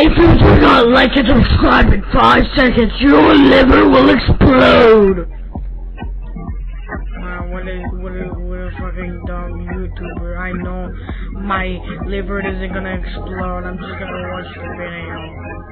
If you do not like and subscribe in five seconds, your liver will explode. Wow, what a what a what a fucking dumb YouTuber. I know my liver isn't gonna explode. I'm just gonna watch the video.